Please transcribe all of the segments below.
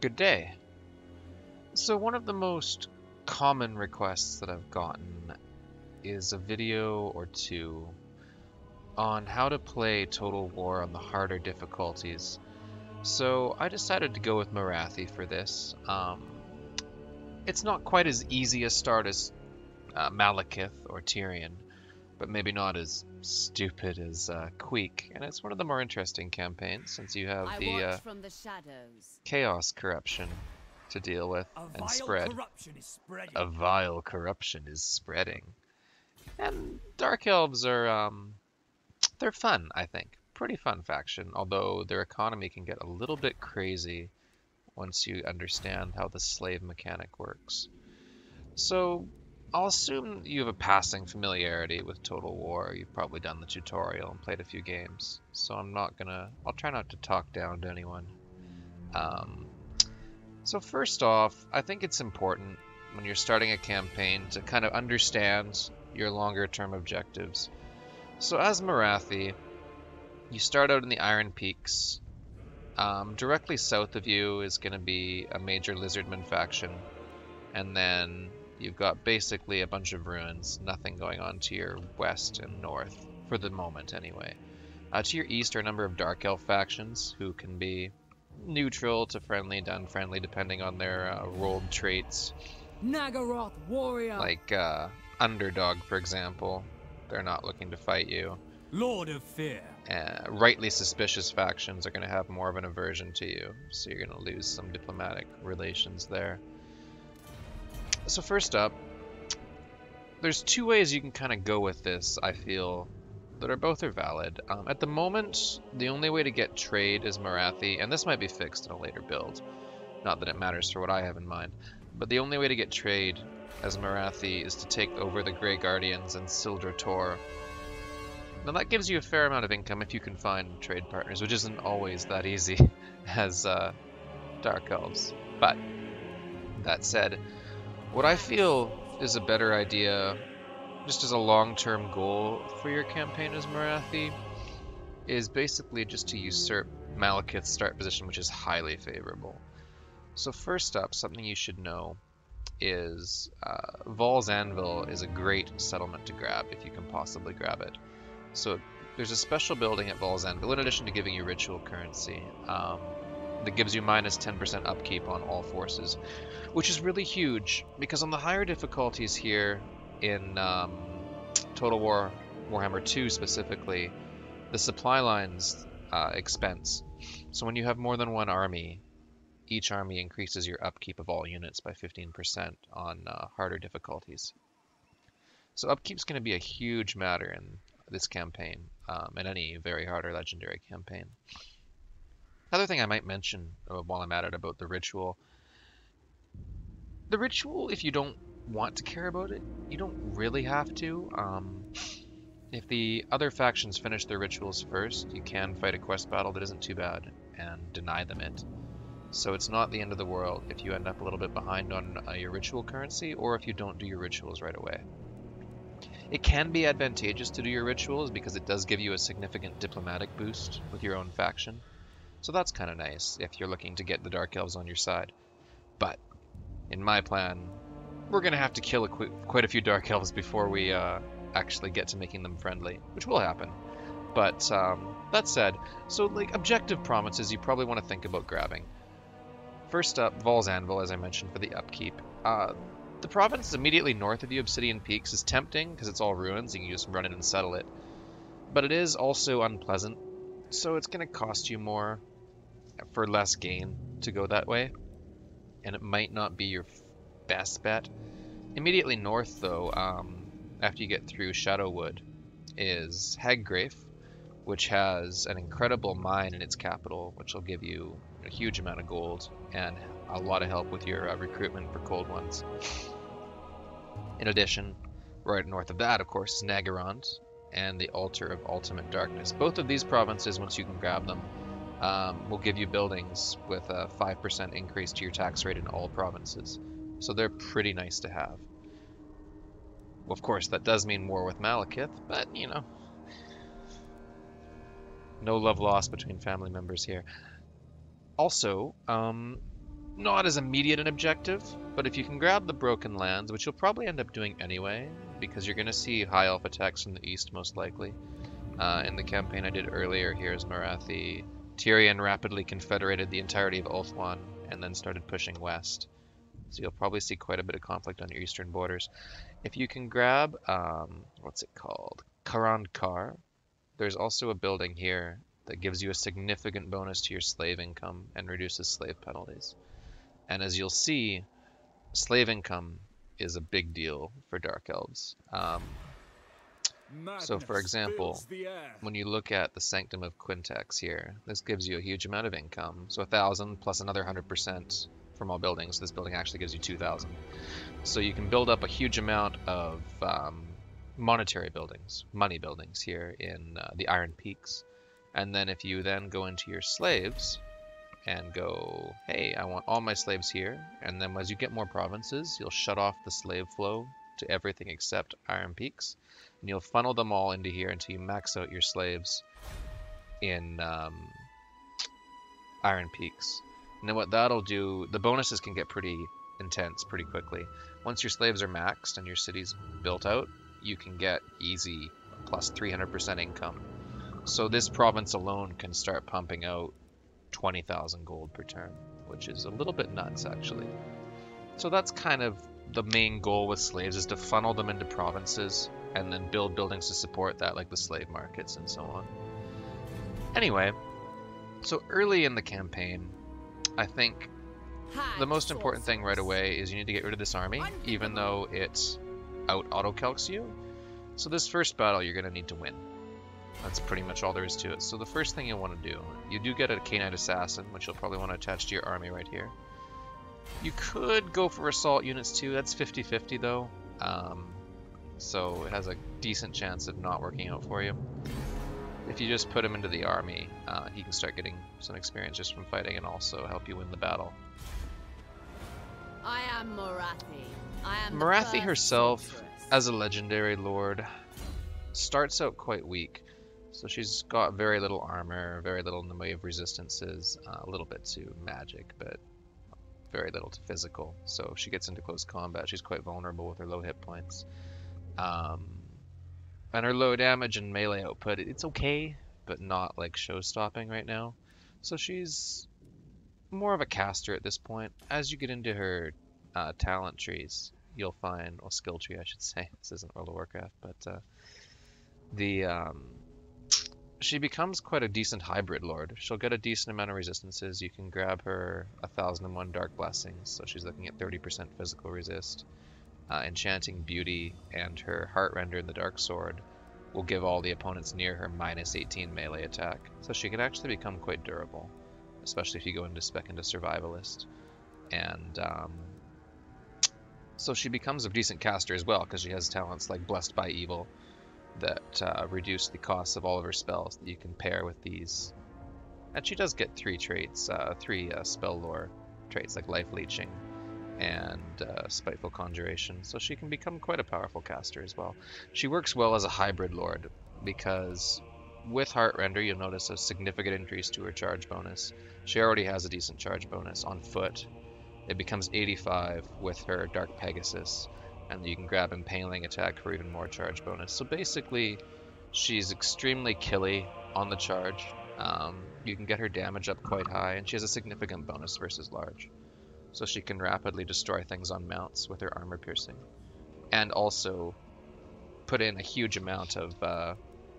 Good day. So one of the most common requests that I've gotten is a video or two on how to play Total War on the harder difficulties. So I decided to go with Morathi for this. Um, it's not quite as easy a start as uh, Malekith or Tyrion, but maybe not as stupid as uh, Queek, and it's one of the more interesting campaigns since you have I the, uh, from the shadows. chaos corruption to deal with A and vile spread. corruption is spreading. A vile corruption is spreading. And Dark Elves are, um, they're fun, I think. Pretty fun faction, although their economy can get a little bit crazy once you understand how the slave mechanic works. So, I'll assume you have a passing familiarity with Total War. You've probably done the tutorial and played a few games. So I'm not gonna, I'll try not to talk down to anyone. Um, so first off, I think it's important when you're starting a campaign to kind of understand your longer term objectives. So as Morathi, you start out in the Iron Peaks. Um, directly south of you is going to be a major Lizardman faction, and then you've got basically a bunch of ruins, nothing going on to your west and north, for the moment anyway. Uh, to your east are a number of Dark Elf factions who can be neutral to friendly to unfriendly depending on their uh, rolled traits. Naggaroth warrior, Like uh, Underdog, for example. They're not looking to fight you. Lord of Fear. Uh, rightly suspicious factions are going to have more of an aversion to you, so you're going to lose some diplomatic relations there. So first up, there's two ways you can kind of go with this, I feel, that are both are valid. Um, at the moment, the only way to get trade is Morathi, and this might be fixed in a later build. Not that it matters for what I have in mind. But the only way to get trade as Morathi is to take over the Grey Guardians and Sildra Tor. Now that gives you a fair amount of income if you can find trade partners, which isn't always that easy as uh, Dark Elves. But that said, what I feel is a better idea, just as a long-term goal for your campaign as Morathi, is basically just to usurp Malekith's start position, which is highly favorable. So first up, something you should know is uh, Vaul's Anvil is a great settlement to grab if you can possibly grab it. So there's a special building at Vaul's Anvil, in addition to giving you ritual currency, um, that gives you minus 10% upkeep on all forces, which is really huge because on the higher difficulties here in um, Total War Warhammer 2 specifically, the supply lines uh, expense. So when you have more than one army, each army increases your upkeep of all units by 15% on uh, harder difficulties. So upkeep's going to be a huge matter in this campaign, um, and any very hard or legendary campaign. Another thing I might mention uh, while I'm at it about the ritual. The ritual, if you don't want to care about it, you don't really have to. Um, if the other factions finish their rituals first, you can fight a quest battle that isn't too bad and deny them it. So it's not the end of the world if you end up a little bit behind on uh, your ritual currency or if you don't do your rituals right away. It can be advantageous to do your rituals because it does give you a significant diplomatic boost with your own faction. So that's kind of nice if you're looking to get the Dark Elves on your side. But in my plan, we're going to have to kill a qu- quite a few Dark Elves before we uh, actually get to making them friendly, which will happen. But um, that said, so like objective provinces you probably want to think about grabbing. First up, Vaul's Anvil, as I mentioned, for the upkeep. Uh, the province immediately north of you, Obsidian Peaks, is tempting because it's all ruins. And you can just run in and settle it. But it is also unpleasant, so it's going to cost you more for less gain to go that way. And it might not be your best bet. Immediately north, though, um, after you get through Shadowwood, is Hag Graef, which has an incredible mine in its capital, which will give you a huge amount of gold and a lot of help with your uh, recruitment for cold ones. In addition, right north of that, of course, is Naggarond and the Altar of Ultimate Darkness. Both of these provinces, once you can grab them, um, will give you buildings with a 5% increase to your tax rate in all provinces. So they're pretty nice to have. Well, of course, that does mean war with Malekith, but, you know, no love lost between family members here. Also, um, not as immediate an objective, but if you can grab the Broken Lands, which you'll probably end up doing anyway, because you're going to see high elf attacks from the east most likely. Uh, in the campaign I did earlier, here's Morathi, Tyrion rapidly confederated the entirety of Ulthuan and then started pushing west. So you'll probably see quite a bit of conflict on your eastern borders. If you can grab, um, what's it called? Karond Kar. There's also a building here that gives you a significant bonus to your slave income and reduces slave penalties. And as you'll see, slave income is a big deal for Dark Elves. Um, so for example, when you look at the Sanctum of Quintex here, this gives you a huge amount of income. So a thousand plus another hundred percent from all buildings. This building actually gives you two thousand. So you can build up a huge amount of um, monetary buildings, money buildings here in uh, the Iron Peaks. And then if you then go into your slaves and go, hey, I want all my slaves here. And then as you get more provinces, you'll shut off the slave flow to everything except Iron Peaks. And you'll funnel them all into here until you max out your slaves in um, Iron Peaks. And then what that'll do, the bonuses can get pretty intense pretty quickly. Once your slaves are maxed and your city's built out, you can get easy plus 300% income. So this province alone can start pumping out 20,000 gold per turn, which is a little bit nuts actually. So that's kind of the main goal with slaves is to funnel them into provinces and then build buildings to support that like the slave markets and so on. Anyway, so early in the campaign, I think the most important thing right away is you need to get rid of this army, even though it out auto calcs you. So this first battle you're going to need to win. That's pretty much all there is to it. So the first thing you'll want to do, you do get a Khainite Assassin, which you'll probably want to attach to your army right here. You could go for assault units too, that's 50-50 though. Um, so it has a decent chance of not working out for you. If you just put him into the army, uh, he can start getting some experience just from fighting and also help you win the battle. I am Morathi. I am Morathi herself, as a legendary lord, starts out quite weak. So she's got very little armor, very little in the way of resistances, uh, a little bit to magic, but very little to physical. So if she gets into close combat, she's quite vulnerable with her low hit points. Um, and her low damage and melee output, it's okay, but not like show-stopping right now. So she's more of a caster at this point. As you get into her uh, talent trees, you'll find, well, skill tree, I should say. This isn't World of Warcraft, but uh, the um, she becomes quite a decent hybrid lord. She'll get a decent amount of resistances. You can grab her a thousand and one dark blessings, so she's looking at 30% physical resist. Uh, enchanting beauty and her heart render in the dark sword will give all the opponents near her minus 18 melee attack, so she can actually become quite durable, especially if you go into spec into survivalist. And um, so she becomes a decent caster as well because she has talents like blessed by evil that uh, reduce the cost of all of her spells that you can pair with these. And she does get three traits, uh, three uh, spell lore traits like life leeching and uh, spiteful conjuration, so she can become quite a powerful caster as well. She works well as a hybrid lord because with Heart Render you'll notice a significant increase to her charge bonus. She already has a decent charge bonus on foot. It becomes 85 with her Dark Pegasus, and you can grab Impaling attack for even more charge bonus. So basically, she's extremely killy on the charge. Um, you can get her damage up quite high, and she has a significant bonus versus large. So she can rapidly destroy things on mounts with her armor piercing. And also put in a huge amount of, uh,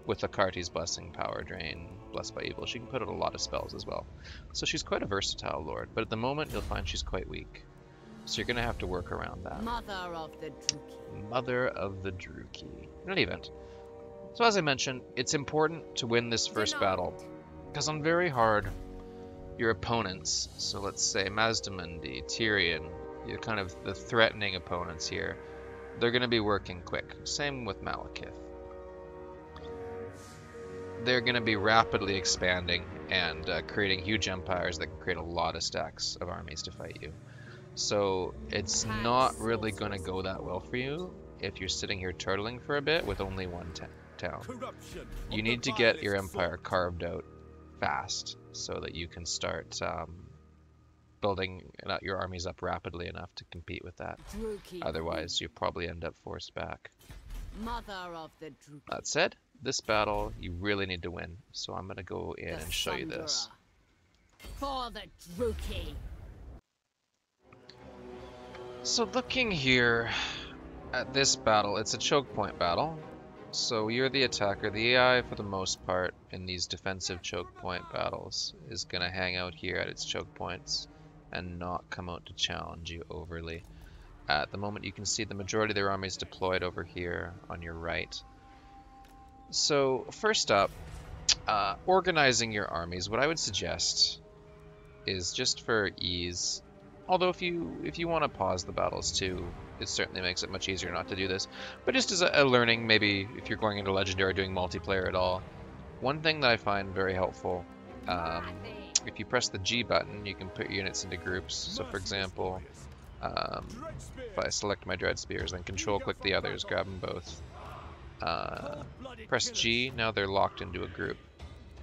with Akarti's Blessing, Power Drain, Blessed by Evil, she can put out a lot of spells as well. So she's quite a versatile lord, but at the moment you'll find she's quite weak. So you're going to have to work around that. Mother of the Druchii. Mother of the Druchii. In any event, so as I mentioned, it's important to win this first Denied. battle, because on very hard, your opponents, so let's say Mazdamundi, Tyrion, you're kind of the threatening opponents here, they're going to be working quick. Same with Malekith. They're going to be rapidly expanding and uh, creating huge empires that can create a lot of stacks of armies to fight you. So it's not really going to go that well for you if you're sitting here turtling for a bit with only one town. You need to get your empire carved out fast so that you can start um, building uh, your armies up rapidly enough to compete with that. Druchii. Otherwise, you probably end up forced back. Mother of the That said, this battle you really need to win, so I'm gonna go in the and show you this. For the Druchii. So looking here at this battle, it's a choke point battle. So you're the attacker. The AI, for the most part, in these defensive choke point battles, is going to hang out here at its choke points and not come out to challenge you overly. At the moment, you can see the majority of their armies deployed over here on your right. So first up, uh, organizing your armies. What I would suggest is just for ease. Although if you if you want to pause the battles too, it certainly makes it much easier not to do this. But just as a, a learning, maybe if you're going into Legendary doing multiplayer at all, one thing that I find very helpful, um, if you press the G button, you can put units into groups. So for example, um, if I select my Dread Spears, then Control click the others, grab them both. Uh, press G, now they're locked into a group.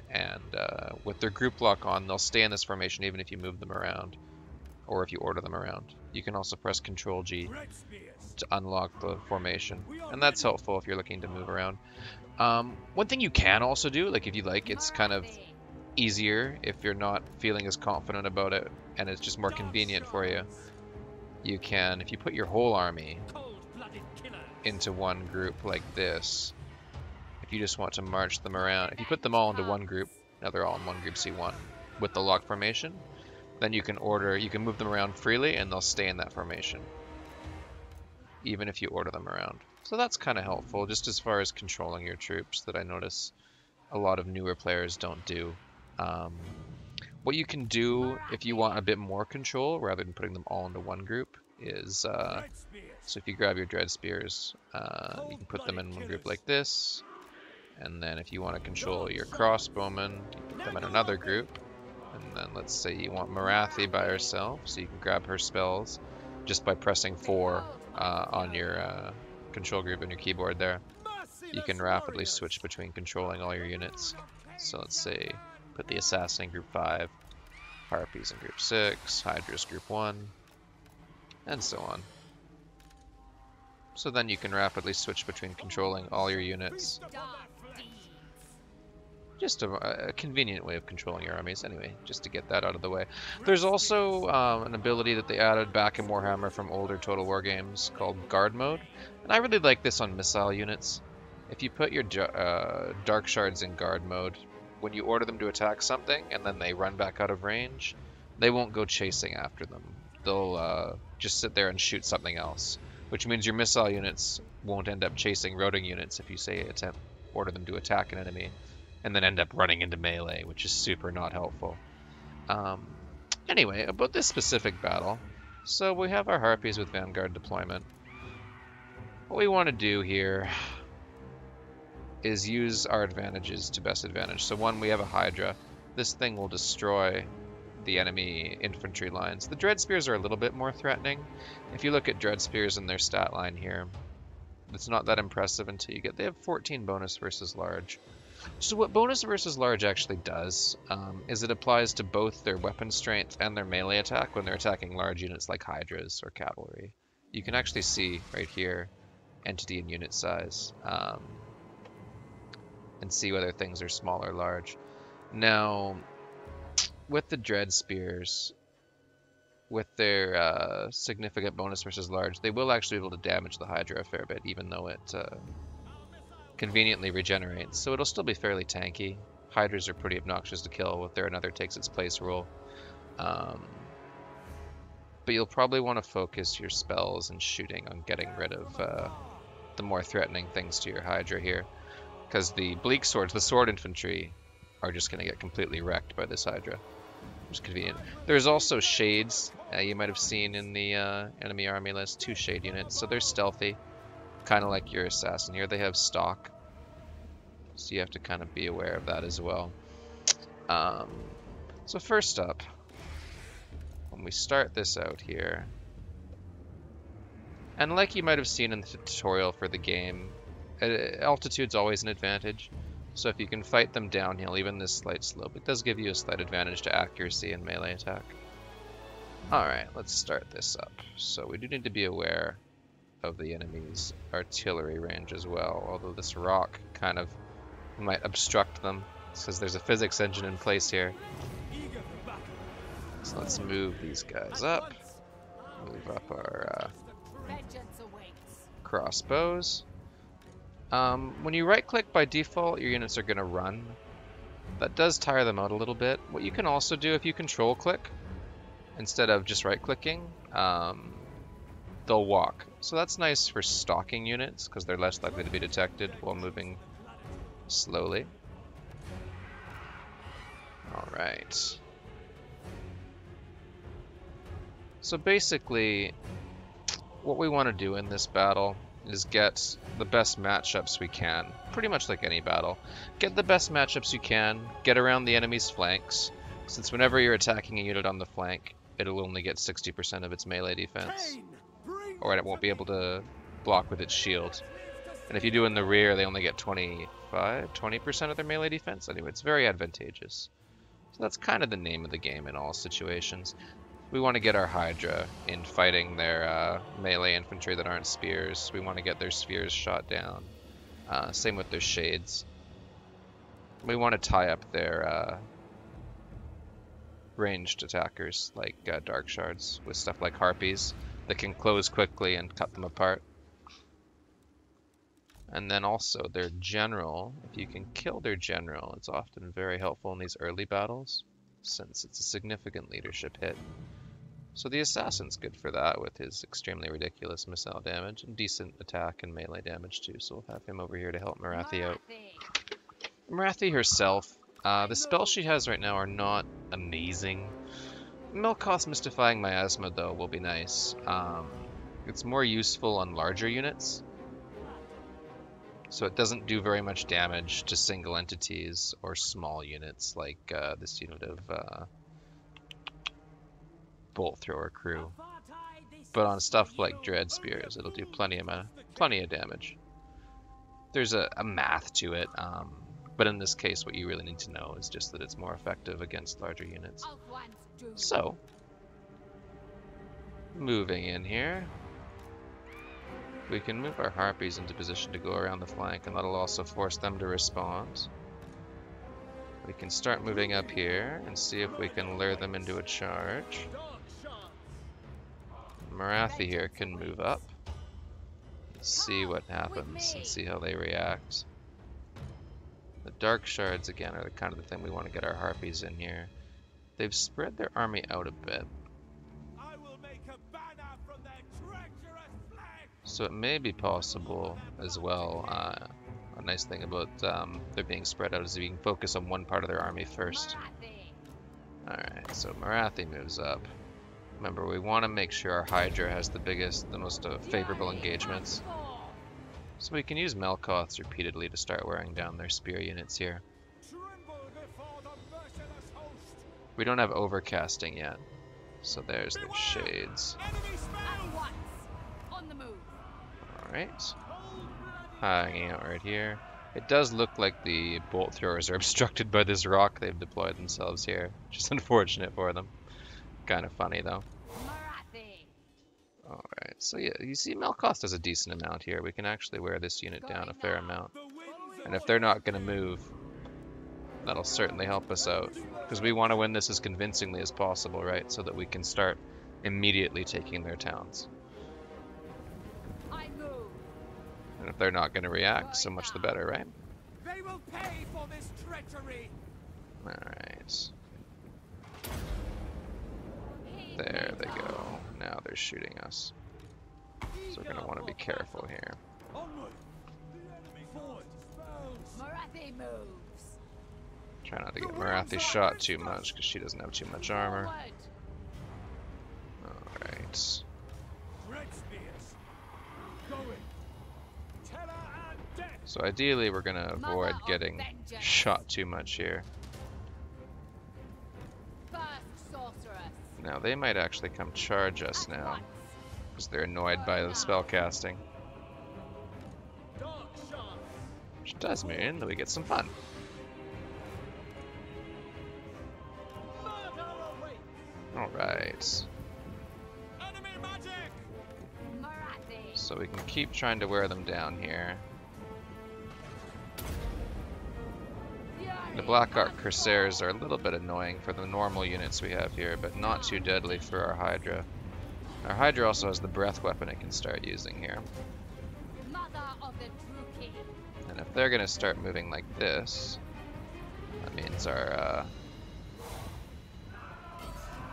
And uh, with their group lock on, they'll stay in this formation even if you move them around, or if you order them around. You can also press Control G to unlock the formation, and that's helpful if you're looking to move around. Um, one thing you can also do, like if you like, it's kind of easier if you're not feeling as confident about it, and it's just more convenient for you. You can, if you put your whole army into one group like this, if you just want to march them around, if you put them all into one group, now they're all in one group C1 with the lock formation, then you can order, you can move them around freely and they'll stay in that formation. Even if you order them around. So that's kind of helpful, just as far as controlling your troops that I notice a lot of newer players don't do. Um, what you can do if you want a bit more control, rather than putting them all into one group, is uh, so if you grab your Dread Spears, uh, you can put them in one group like this, and then if you want to control your crossbowmen, you put them in another group, and then let's say you want Morathi by herself, so you can grab her spells just by pressing 4 uh, on your uh, control group on your keyboard there. You can rapidly switch between controlling all your units. So let's say put the Assassin in group 5, Harpies in group 6, Hydras group 1, and so on. So then you can rapidly switch between controlling all your units. Just a, a, convenient way of controlling your armies anyway, just to get that out of the way. There's also um, an ability that they added back in Warhammer from older Total War games called Guard Mode. And I really like this on missile units. If you put your uh, Dark Shards in Guard Mode, when you order them to attack something and then they run back out of range, they won't go chasing after them. They'll uh, just sit there and shoot something else. Which means your missile units won't end up chasing routing units if you say attempt order them to attack an enemy and then end up running into melee, which is super not helpful. Um, anyway, about this specific battle. So we have our Harpies with Vanguard deployment. What we want to do here is use our advantages to best advantage. So one, we have a Hydra. This thing will destroy the enemy infantry lines. The Dread Spears are a little bit more threatening. If you look at Dread Spears in their stat line here, it's not that impressive until you get... They have 14 bonus versus large. So what bonus versus large actually does um, is it applies to both their weapon strength and their melee attack when they're attacking large units like Hydras or cavalry. You can actually see right here entity and unit size um, and see whether things are small or large. Now, with the Dread Spears, with their uh, significant bonus versus large, they will actually be able to damage the Hydra a fair bit, even though it uh, conveniently regenerates, so it'll still be fairly tanky. Hydras are pretty obnoxious to kill with their another takes its place rule. Um, but you'll probably want to focus your spells and shooting on getting rid of uh, the more threatening things to your Hydra here. Because the Bleak Swords, the Sword Infantry, are just going to get completely wrecked by this Hydra. Which is convenient. There's also Shades, uh, you might have seen in the uh, enemy army list, two Shade units, so they're stealthy kind of like your assassin here. They have stalk, so you have to kind of be aware of that as well. Um, so first up, when we start this out here, and like you might have seen in the tutorial for the game, altitude's always an advantage. So if you can fight them downhill, even this slight slope, it does give you a slight advantage to accuracy and melee attack. Alright, let's start this up. So we do need to be aware of the enemy's artillery range as well, although this rock kind of might obstruct them, because there's a physics engine in place here. So let's move these guys up, move up our uh, crossbows. Um, when you right click by default, your units are going to run. That does tire them out a little bit. What you can also do if you control click, instead of just right clicking, um, they'll walk. So that's nice for stalking units because they're less likely to be detected while moving slowly. Alright. So basically, what we want to do in this battle is get the best matchups we can. Pretty much like any battle. Get the best matchups you can, get around the enemy's flanks, since whenever you're attacking a unit on the flank, it'll only get 60% of its melee defense. Pain, Or it won't be able to block with its shield. And if you do in the rear, they only get 25, 20% of their melee defense. Anyway, it's very advantageous. So that's kind of the name of the game in all situations. We want to get our Hydra in fighting their uh, melee infantry that aren't spears. We want to get their spears shot down. Uh, same with their shades. We want to tie up their uh, ranged attackers like uh, Dark Shards with stuff like Harpies that can close quickly and cut them apart. And then also their general, if you can kill their general, it's often very helpful in these early battles, since it's a significant leadership hit. So the assassin's good for that with his extremely ridiculous missile damage and decent attack and melee damage too, so we'll have him over here to help Morathi out. Morathi. Herself, uh, the spells she has right now are not amazing. Melkoth Mystifying Miasma, though, will be nice. Um, it's more useful on larger units. So it doesn't do very much damage to single entities or small units like uh, this unit of uh, Bolt Thrower crew. But on stuff like Dread Spears, it'll do plenty of, plenty of damage. There's a, a math to it, um, but in this case, what you really need to know is just that it's more effective against larger units. So, moving in here, we can move our harpies into position to go around the flank, and that'll also force them to respond. We can start moving up here and see if we can lure them into a charge. Morathi here can move up. See what happens and see how they react. The dark shards again are the kind of the thing we want to get our harpies in here. They've spread their army out a bit, I will make a banner from their treacherous flag. so it may be possible as well. Uh, a nice thing about um, they're being spread out is we can focus on one part of their army first. Alright, so Morathi moves up. Remember, we want to make sure our Hydra has the biggest, the most uh, favorable engagements. So we can use Melkoths repeatedly to start wearing down their spear units here. We don't have overcasting yet. So there's their shades. Enemy spells. At once. On the move. Alright. Hanging out right here. It does look like the bolt throwers are obstructed by this rock they've deployed themselves here, which is unfortunate for them. Kind of funny though. Alright, so yeah, you see Melkoth does a decent amount here. We can actually wear this unit down a fair amount. And if they're not going to move, that'll certainly help us out. Because we want to win this as convincingly as possible, right? So that we can start immediately taking their towns. I move. And if they're not going to react, so much the better, right? They will pay for this treachery. Alright. There they go. Now they're shooting us. So we're going to want to be careful here. Onward. The enemy forward. Morathi moves. Try not to get Morathi shot too much because she doesn't have too much armor. Alright. So ideally we're going to avoid getting shot too much here. Now they might actually come charge us now because they're annoyed by the spell casting. Which does mean that we get some fun. Alright. So we can keep trying to wear them down here. The Black Ark Corsairs are a little bit annoying for the normal units we have here, but not too deadly for our Hydra. Our Hydra also has the breath weapon it can start using here. And if they're going to start moving like this, that means our uh,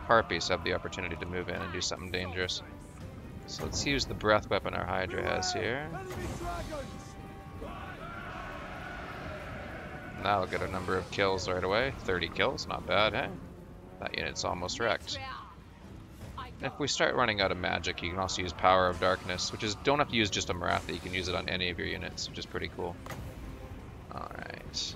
Harpies have the opportunity to move in and do something dangerous. So let's use the breath weapon our Hydra has here. That'll get a number of kills right away. 30 kills, not bad, eh? That unit's almost wrecked. If we start running out of magic, you can also use Power of Darkness, which is don't have to use just a Morathi, you can use it on any of your units, which is pretty cool. Alright.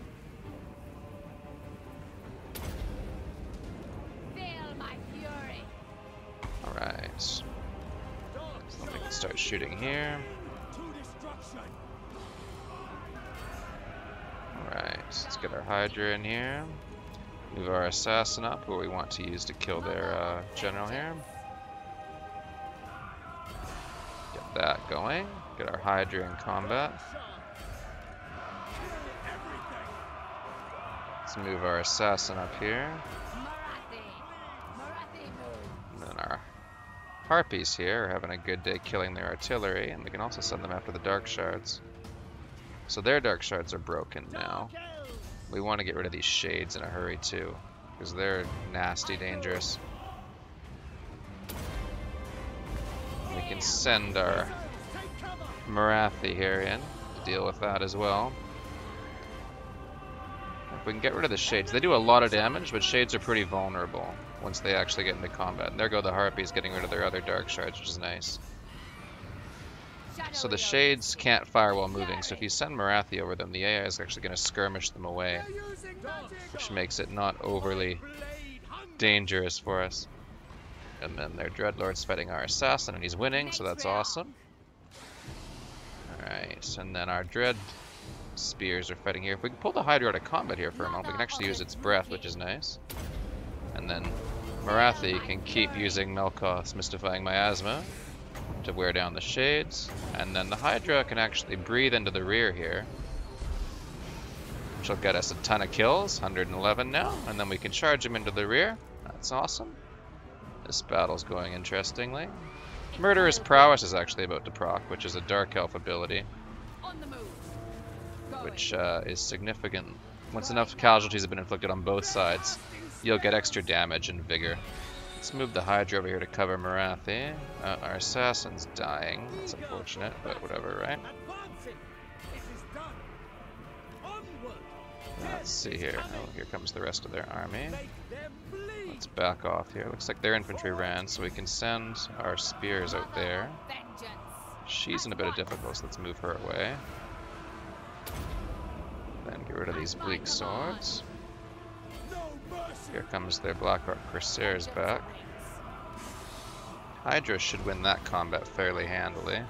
Alright. So Dark we can start shooting here. Alright, let's get our Hydra in here. Move our Assassin up, who we want to use to kill their uh, general here. Get that going. Get our Hydra in combat. Let's move our Assassin up here. Morathi. Morathi move. And then our Harpies here are having a good day killing their artillery, and we can also send them after the Dark Shards. So their Dark Shards are broken now. We want to get rid of these Shades in a hurry too, because they're nasty dangerous. We can send our Morathi here in to deal with that as well. If we can get rid of the Shades, they do a lot of damage, but Shades are pretty vulnerable once they actually get into combat. And there go the Harpies getting rid of their other Dark Shards, which is nice. So the Shades can't fire while moving, so if you send Morathi over them, the AI is actually going to skirmish them away, which makes it not overly dangerous for us. And then their Dreadlord's fighting our Assassin, and he's winning, so that's awesome. Alright, and then our Dread Spears are fighting here. If we can pull the Hydra out of combat here for a moment, we can actually use its breath, which is nice. And then Morathi can keep using Melkoth's Mystifying Miasma to wear down the Shades. And then the Hydra can actually breathe into the rear here. Which will get us a ton of kills, 111 now. And then we can charge him into the rear. That's awesome. This battle's going interestingly. Murderous Prowess is actually about to proc, which is a Dark Elf ability, On the move. Going. which uh, is significant. Once enough casualties have been inflicted on both sides, you'll get extra damage and vigor. Let's move the Hydra over here to cover Morathi. Uh, our assassin's dying. That's unfortunate, but whatever, right? Onward! Let's see here. Oh, here comes the rest of their army. Let's back off here. Looks like their infantry ran, so we can send our spears out there. She's in a bit of difficulty, so let's move her away. Then get rid of these bleak swords. Here comes their Black Ark Corsairs back. Hydra should win that combat fairly handily.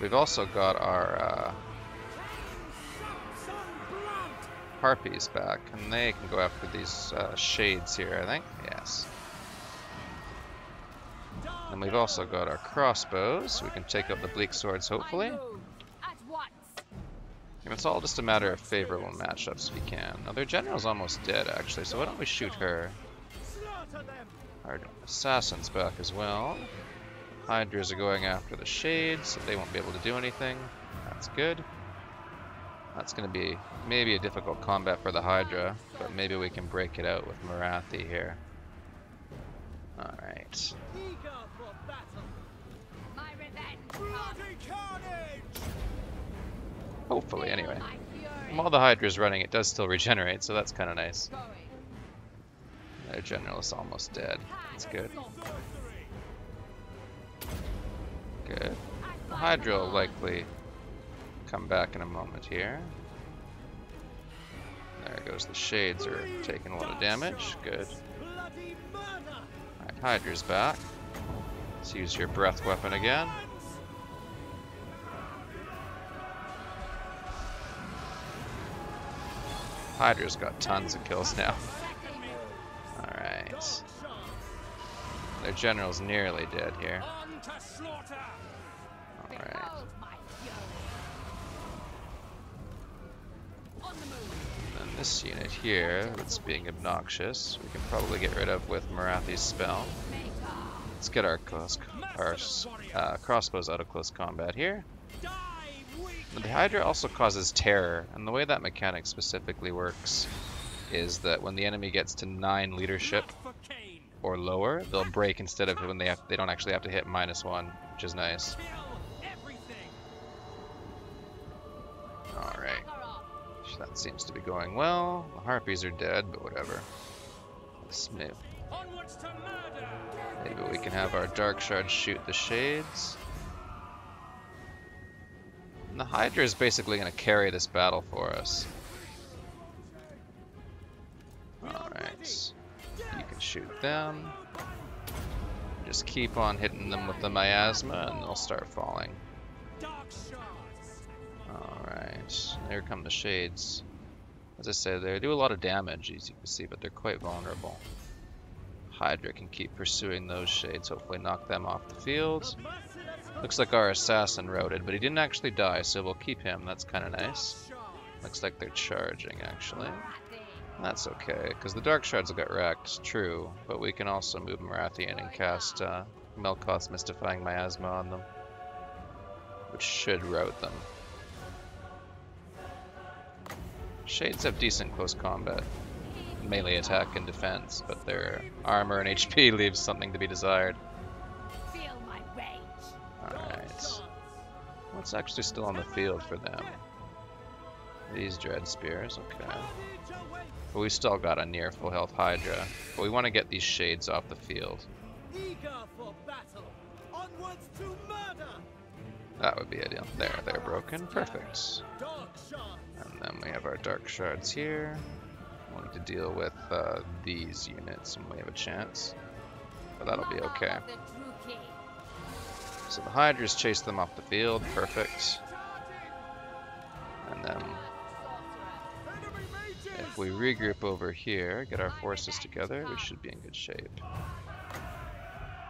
We've also got our uh, Harpies back, and they can go after these uh, shades here, I think. Yes. And we've also got our crossbows. We can take out the bleak swords, hopefully. I move. At once. And it's all just a matter of favorable matchups we can. Now, their general's almost dead, actually, so why don't we shoot her? Our assassin's back as well. Hydras are going after the shades, so they won't be able to do anything. That's good. That's going to be maybe a difficult combat for the Hydra, but maybe we can break it out with Morathi here. Alright. Hopefully, anyway. While the Hydra's running, it does still regenerate, so that's kind of nice. Their general is almost dead. That's good. Good. The Hydra will likely come back in a moment here. There it goes the shades are taking a lot of damage. Good. Alright, Hydra's back. Let's use your breath weapon again. Hydra's got tons of kills now. Alright. Their general's nearly dead here. Alright. Then this unit here that's being obnoxious, we can probably get rid of with Morathi's spell. Let's get our close, our uh, crossbows out of close combat here. The Hydra also causes terror, and the way that mechanic specifically works is that when the enemy gets to 9 leadership or lower, they'll break instead of when they have, they don't actually have to hit minus 1, which is nice. Alright, that seems to be going well. The Harpies are dead, but whatever. Maybe we can have our Dark Shard shoot the Shades. And the Hydra is basically going to carry this battle for us. Alright. You can shoot them. Just keep on hitting them with the miasma and they'll start falling. Alright. Here come the Shades. As I say, they do a lot of damage, as you can see, but they're quite vulnerable. Hydra can keep pursuing those Shades, hopefully knock them off the field. Looks like our assassin routed, but he didn't actually die, so we'll keep him. That's kind of nice. Looks like they're charging, actually. That's okay, because the Dark Shards will get wrecked, true, but we can also move Morathi in and cast uh, Melkoth's Mystifying Miasma on them, which should rout them. Shades have decent close combat, melee attack and defense, but their armor and HP leaves something to be desired. What's actually still on the field for them? These Dread Spears, okay. But we still got a near full health Hydra. But we want to get these Shades off the field. Eager for battle. Onwards to murder. That would be ideal. There, they're broken. Perfect. And then we have our Dark Shards here. We need to deal with uh, these units when we have a chance. But that'll be okay. So the Hydras chase them off the field. Perfect. And then if we regroup over here, get our forces together, we should be in good shape.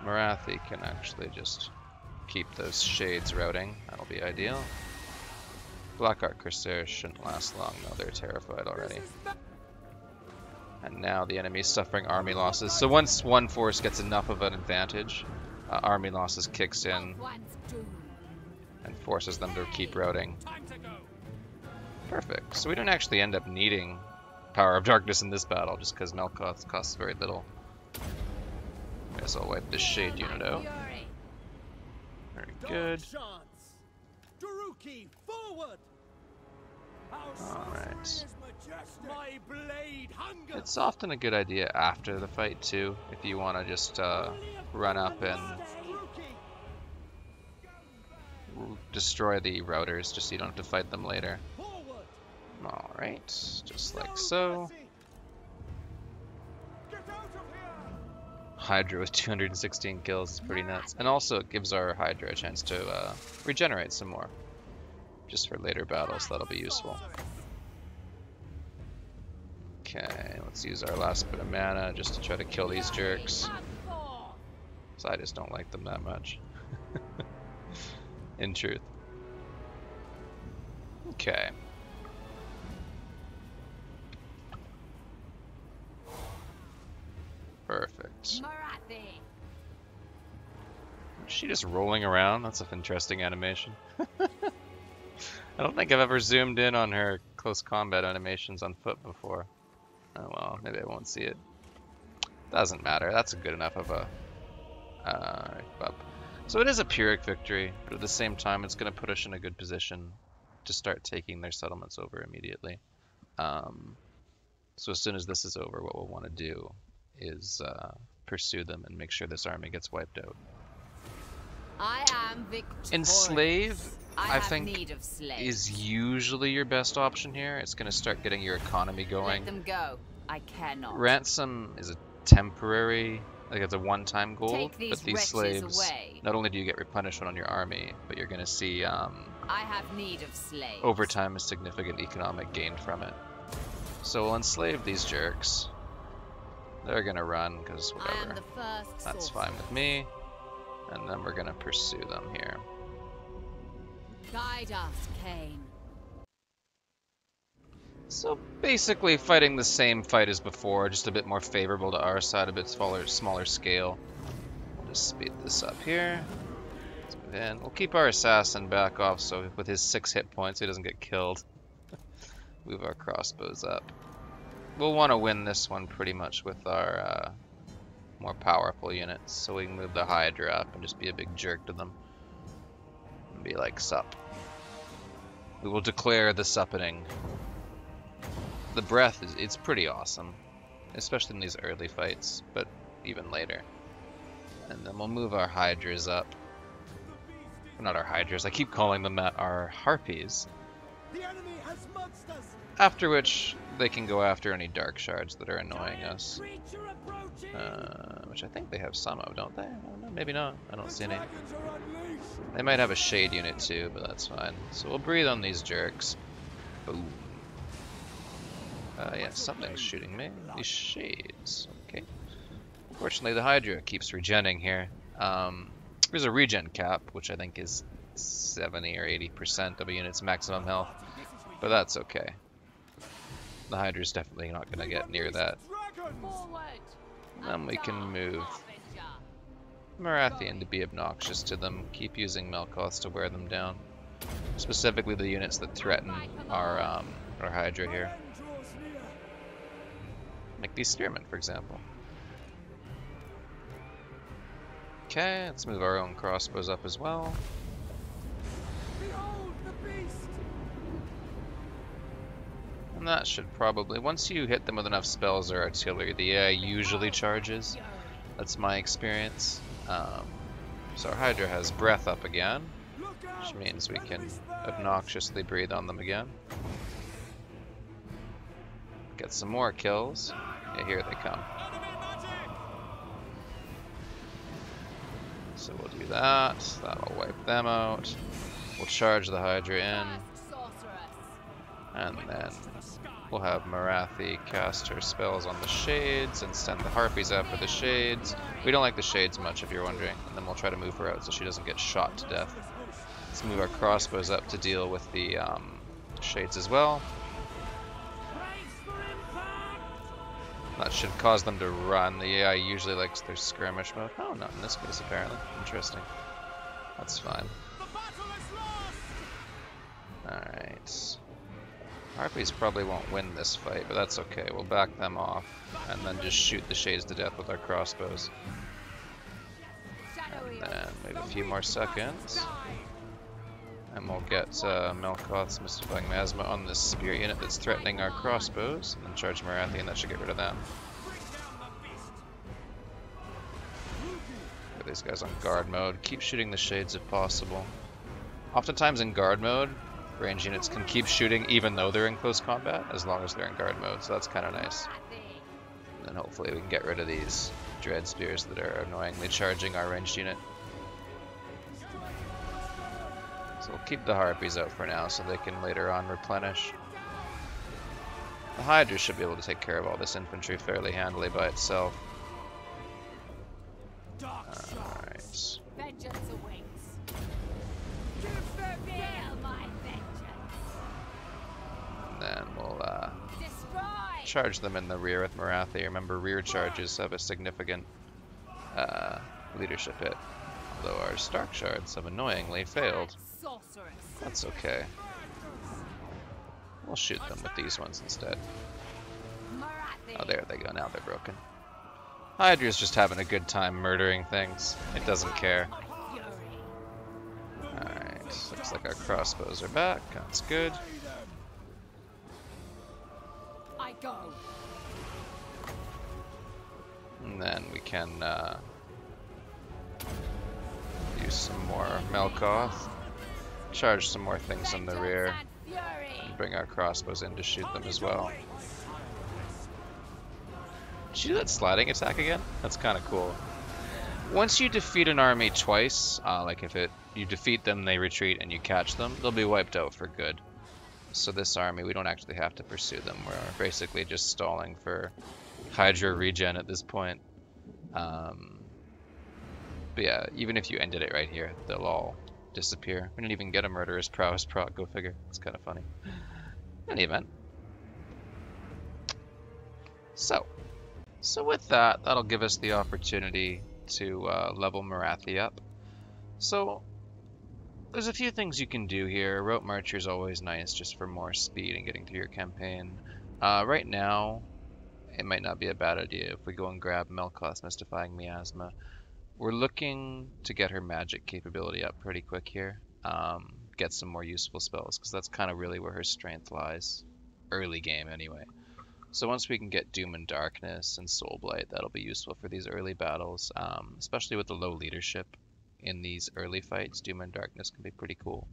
Morathi can actually just keep those shades routing. That'll be ideal. Black Ark Corsairs shouldn't last long though, they're terrified already. And now the enemy's suffering army losses. So once one force gets enough of an advantage, uh, army losses kicks in and forces them to keep routing. Time to go. Perfect. So we don't actually end up needing Power of Darkness in this battle, just because Melkoth costs very little. Guess I'll wipe this Shade unit out. Very good. shards. Druchii, forward. Alright. Sorcery is majestic. My blade hunger. It's often a good idea after the fight, too, if you want to just uh, run up and destroy the routers, just so you don't have to fight them later. Alright, just like so. mercy. Get out of here. Hydra with 216 kills is pretty nuts. And also it gives our Hydra a chance to uh, regenerate some more. Just for later battles, that'll be useful. Okay, let's use our last bit of mana just to try to kill these jerks. 'cause I just don't like them that much. In truth. Okay. Perfect. Is she just rolling around? That's an interesting animation. I don't think I've ever zoomed in on her close combat animations on foot before. Oh well, maybe I won't see it. Doesn't matter. That's a good enough of a uh, up. So it is a Pyrrhic victory, but at the same time, it's going to put us in a good position to start taking their settlements over immediately. Um, so as soon as this is over, what we'll want to do is uh, pursue them and make sure this army gets wiped out. I am victorious. Enslave, I, I think, need of is usually your best option here. It's going to start getting your economy going. Let them go. I cannot. Ransom is a temporary, like it's a one-time goal, these but these slaves, away. not only do you get replenishment on your army, but you're going to see um, I have need of slaves. over time a significant economic gain from it. So we'll enslave these jerks. They're going to run, because whatever. the first That's fine with me. And then we're going to pursue them here. Guide us, Khaine. So basically fighting the same fight as before, just a bit more favorable to our side, a bit smaller, smaller scale. We'll just speed this up here. In. We'll keep our assassin back off so with his six hit points he doesn't get killed. move our crossbows up. We'll want to win this one pretty much with our uh, more powerful units, so we can move the Hydra up and just be a big jerk to them. And be like, sup. We will declare the suppening the breath is it's pretty awesome, especially in these early fights, but even later. And then we'll move our hydras up. Not our hydras. I keep calling them that. Our harpies. The enemy has monsters. After which they can go after any dark shards that are annoying us. Uh, which I think they have some of, don't they? I don't know. Maybe not. I don't see any. They might have a shade unit too, but that's fine. So we'll breathe on these jerks. Boom. Uh, yeah, something's shooting me. These shades. Okay. Fortunately, the Hydra keeps regenning here. Um, there's a regen cap, which I think is 70 or 80% of a unit's maximum health, but that's okay. The Hydra's definitely not going to get near that. Then we can move. Marathian to be obnoxious to them. Keep using Melkoths to wear them down. Specifically the units that threaten our um, our Hydra here. Like these spearmen, for example. Okay, let's move our own crossbows up as well. That should probably, once you hit them with enough spells or artillery, the AI usually charges. That's my experience. Um, so our Hydra has breath up again, which means we can obnoxiously breathe on them again. Get some more kills. Yeah, here they come. So we'll do that. That'll wipe them out. We'll charge the Hydra in. And then we'll have Morathi cast her spells on the Shades and send the Harpies after the Shades. We don't like the Shades much, if you're wondering, and then we'll try to move her out so she doesn't get shot to death. Let's move our crossbows up to deal with the um, Shades as well. That should cause them to run. The AI usually likes their skirmish mode. Oh, not in this case, apparently. Interesting. That's fine. Alright. Harpies probably won't win this fight, but that's okay. We'll back them off and then just shoot the shades to death with our crossbows. And then maybe a few more seconds. And we'll get uh, Melkoth's Mystifying Miasma on this spear unit that's threatening our crossbows. And then charge Morathi and that should get rid of them. These guys on guard mode. Keep shooting the shades if possible. Oftentimes in guard mode, range units can keep shooting even though they're in close combat, as long as they're in guard mode, so that's kind of nice. And then hopefully we can get rid of these dread spears that are annoyingly charging our ranged unit. So we'll keep the harpies out for now so they can later on replenish. The Hydra should be able to take care of all this infantry fairly handily by itself. Alright. Vengeance awaits. Give them Feel my vengeance. And we'll uh, charge them in the rear with Morathi. Remember, rear charges have a significant uh, leadership hit. Although our Dark Shards have annoyingly failed. That's okay. We'll shoot them with these ones instead. Oh, there they go. Now they're broken. Hydra's just having a good time murdering things. It doesn't care. Alright, looks like our crossbows are back. That's good. Go. And then we can uh, use some more Melkoth. Charge some more things in the rear. And bring our crossbows in to shoot them as well. Did you do that sliding attack again? That's kind of cool. Once you defeat an army twice, uh, like if it you defeat them, they retreat, and you catch them, they'll be wiped out for good. So this army, we don't actually have to pursue them. We're basically just stalling for Hydra regen at this point. Um, but yeah, even if you ended it right here, they'll all disappear. We didn't even get a murderous prowess proc. Go figure. It's kind of funny. Any event. So, so with that, that'll give us the opportunity to uh, level Morathi up. So, there's a few things you can do here. Rope Marcher is always nice just for more speed and getting through your campaign. Uh, right now, it might not be a bad idea if we go and grab Melkoth's Mystifying Miasma. We're looking to get her magic capability up pretty quick here. Um, get some more useful spells, because that's kind of really where her strength lies. Early game, anyway. So once we can get Doom and Darkness and Soul Blight, that'll be useful for these early battles, um, especially with the low leadership in these early fights. Doom and Darkness can be pretty cool.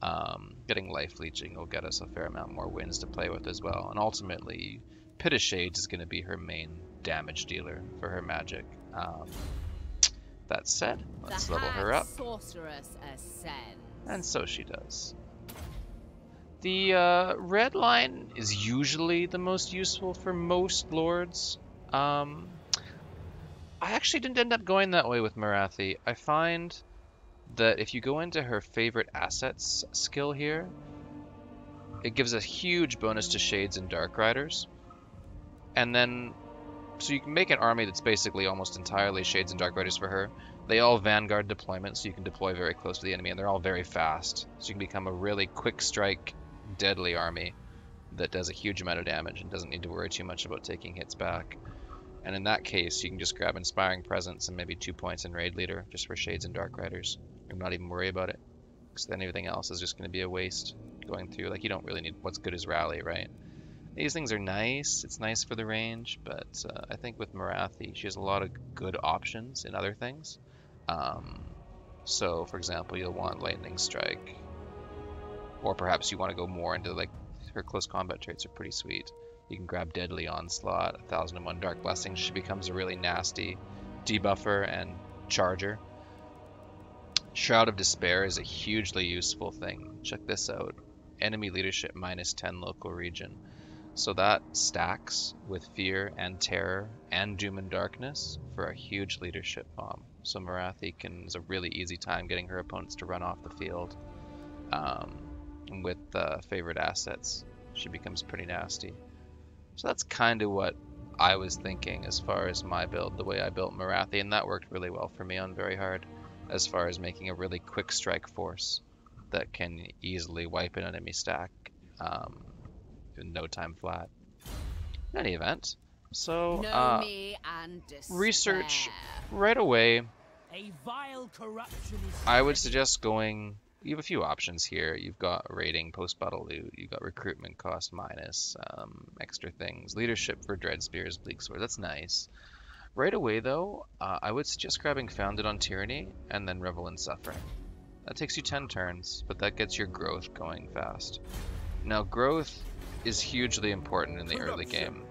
Um, getting Life Leeching will get us a fair amount more wins to play with as well, and ultimately, Pit of Shades is going to be her main damage dealer for her magic. Um, that said, let's the level her up. Sorceress ascends. And so she does. The uh, red line is usually the most useful for most lords. Um, I actually didn't end up going that way with Morathi. I find that if you go into her favorite assets skill here, it gives a huge bonus to Shades and Dark Riders. And then, so you can make an army that's basically almost entirely Shades and Dark Riders for her. They all Vanguard deployment, so you can deploy very close to the enemy, and they're all very fast. So you can become a really quick strike, deadly army that does a huge amount of damage and doesn't need to worry too much about taking hits back. And in that case, you can just grab Inspiring Presence and maybe two points in Raid Leader just for Shades and Dark Riders. And not even worry about it. Because then everything else is just going to be a waste going through. Like, you don't really need what's good is Rally, right? These things are nice. It's nice for the range, but uh, I think with Morathi, she has a lot of good options in other things. Um, so, for example, you'll want Lightning Strike, or perhaps you want to go more into like her close combat traits are pretty sweet. You can grab Deadly Onslaught, 1001 Dark Blessing. She becomes a really nasty debuffer and charger. Shroud of Despair is a hugely useful thing. Check this out. Enemy leadership minus 10 local region. So that stacks with Fear and Terror and Doom and Darkness for a huge leadership bomb. So Morathi can is a really easy time getting her opponents to run off the field. Um, with uh, favorite assets, she becomes pretty nasty. So that's kind of what I was thinking as far as my build, the way I built Morathi, and that worked really well for me on very hard, as far as making a really quick strike force that can easily wipe an enemy stack um, in no time flat. In any event, so uh, me and research right away. A vile corruption is I would suggest going. You have a few options here. You've got rating, post battle loot. You've got recruitment cost minus, um, extra things, leadership for Dread Spears, Bleak Sword. That's nice. Right away, though, uh, I would suggest grabbing Founded on Tyranny and then Revel in Suffering. That takes you 10 turns, but that gets your growth going fast. Now, growth is hugely important in the early game.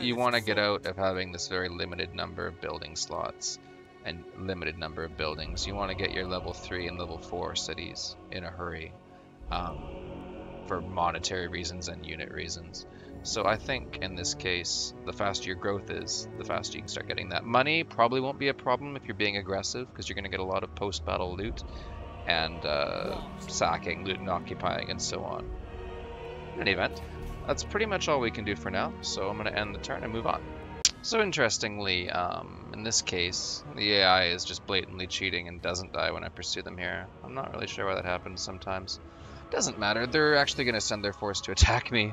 You want to get out of having this very limited number of building slots and limited number of buildings. You want to get your level 3 and level 4 cities in a hurry um, for monetary reasons and unit reasons. So I think in this case, the faster your growth is, the faster you can start getting that. Money probably won't be a problem if you're being aggressive because you're going to get a lot of post-battle loot and uh, sacking, loot and occupying, and so on. In any event, that's pretty much all we can do for now, so I'm going to end the turn and move on. So interestingly, um, in this case, the AI is just blatantly cheating and doesn't die when I pursue them here. I'm not really sure why that happens sometimes. Doesn't matter, they're actually going to send their force to attack me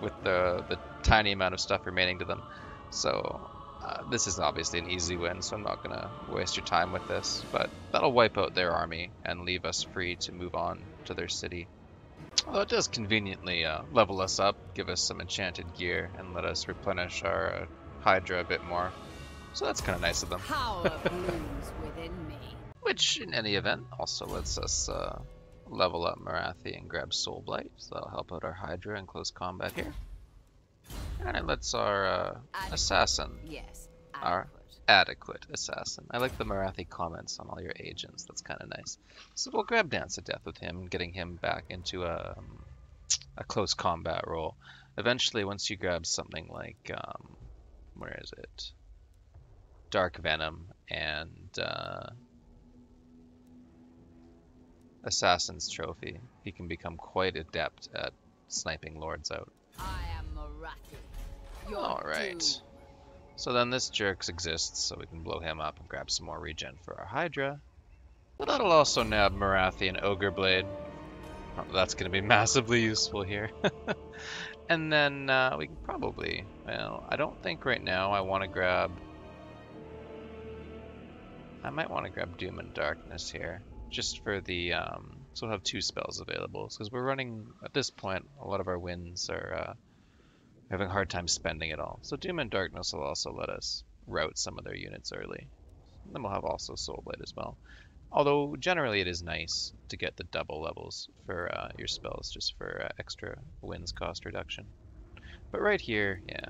with the, the tiny amount of stuff remaining to them. So uh, this is obviously an easy win, so I'm not going to waste your time with this. But that'll wipe out their army and leave us free to move on to their city. Although it does conveniently uh, level us up, give us some enchanted gear, and let us replenish our uh, Hydra a bit more. So that's kind of nice of them. Power blooms within me. Which, in any event, also lets us uh, level up Morathi and grab Soul Blight. So that'll help out our Hydra in close combat here. And it lets our uh, assassin, Yes. Our- Adequate. adequate assassin. I like the Morathi comments on all your agents. That's kind of nice. So we'll grab Dance of Death with him, getting him back into a, um, a close combat role. Eventually, once you grab something like, um, where is it? Dark Venom and uh, Assassin's Trophy, he can become quite adept at sniping lords out. I am Alright. So then this Jerks exists, so we can blow him up and grab some more regen for our Hydra. But that'll also nab Morathi and Ogre Blade. That's going to be massively useful here. and then uh, we can probably, well, I don't think right now I want to grab... I might want to grab Doom and Darkness here, just for the, um, so we'll have two spells available. Because we're running, at this point, a lot of our wins are uh, having a hard time spending it all. So Doom and Darkness will also let us route some of their units early. Then we'll have also Soul Blight as well. Although generally it is nice to get the double levels for uh, your spells just for uh, extra wins cost reduction. But right here, yeah.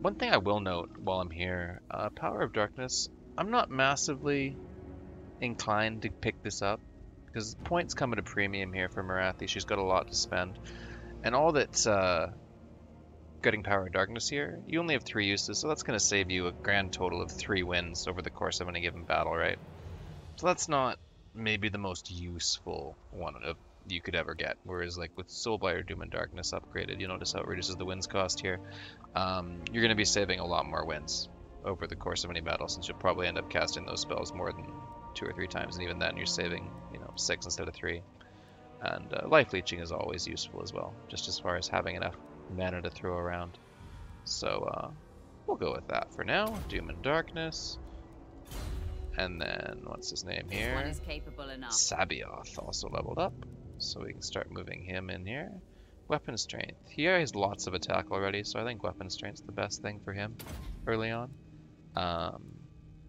One thing I will note while I'm here, uh, Power of Darkness, I'm not massively inclined to pick this up because points come at a premium here for Morathi. She's got a lot to spend. And all that's uh, getting Power of Darkness here, you only have three uses, so that's going to save you a grand total of three wins over the course of any given battle, right? So that's not maybe the most useful one of you could ever get. Whereas like with Soulblight or Doom and Darkness upgraded, you notice how it reduces the wins cost here. Um, you're going to be saving a lot more wins over the course of any battle, since you'll probably end up casting those spells more than two or three times, and even then you're saving, you know, six instead of three. And uh, life leeching is always useful as well, just as far as having enough mana to throw around. So uh, we'll go with that for now. Doom and Darkness. And then, what's his name here? one here? is capable enough. Sabioth also leveled up, so we can start moving him in here. Weapon strength. He has lots of attack already, so I think weapon strength's the best thing for him early on. Um,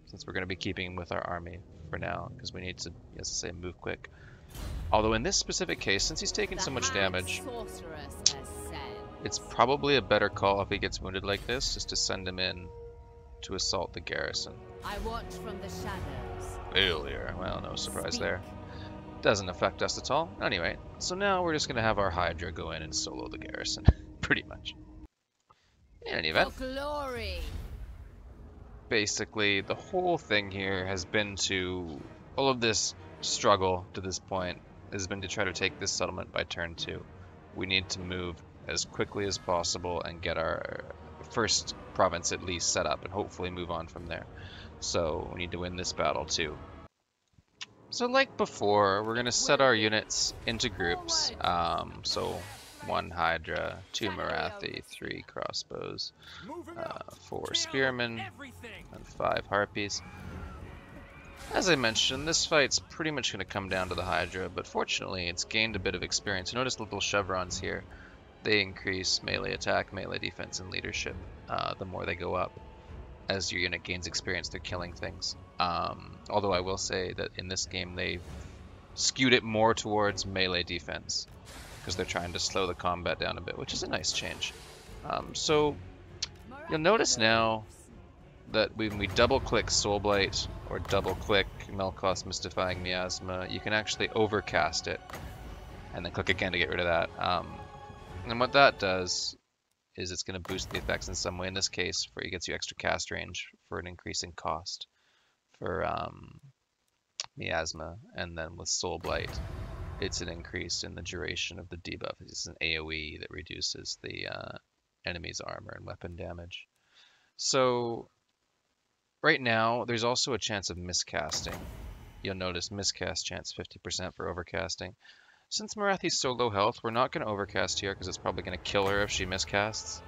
since we're going to be keeping him with our army for now, because we need to, as I say, move quick. Although in this specific case, since he's taking The so much damage, it's probably a better call if he gets wounded like this, just to send him in to assault the garrison. I watch from the shadows. Failure. Well, no surprise Speak. there. Doesn't affect us at all. Anyway, so now we're just going to have our Hydra go in and solo the garrison. Pretty much. In any event, For glory. basically, the whole thing here has been to... All of this struggle to this point has been to try to take this settlement by turn two. We need to move as quickly as possible and get our first province at least set up and hopefully move on from there. So we need to win this battle too. So like before, we're going to set our units into groups. Um, so one Hydra, two Morathi, three crossbows, uh, four spearmen, and five harpies. As I mentioned, this fight's pretty much going to come down to the Hydra, but fortunately it's gained a bit of experience. You notice the little chevrons here. They increase melee attack, melee defense, and leadership uh, the more they go up. As your unit gains experience, they're killing things. Um, although I will say that in this game they've skewed it more towards melee defense because they're trying to slow the combat down a bit, which is a nice change. Um, so You'll notice now that when we double click Soulblight or double click Melkoth Mystifying Miasma, you can actually overcast it and then click again to get rid of that. Um, and what that does is it's going to boost the effects in some way. In this case, for it gets you extra cast range for an increase in cost for um, Miasma, and then with Soulblight, it's an increase in the duration of the debuff. It's an AOE that reduces the uh, enemy's armor and weapon damage. So right now, there's also a chance of miscasting. You'll notice miscast chance 50% for overcasting. Since Morathi's so low health, we're not going to overcast here because it's probably going to kill her if she miscasts.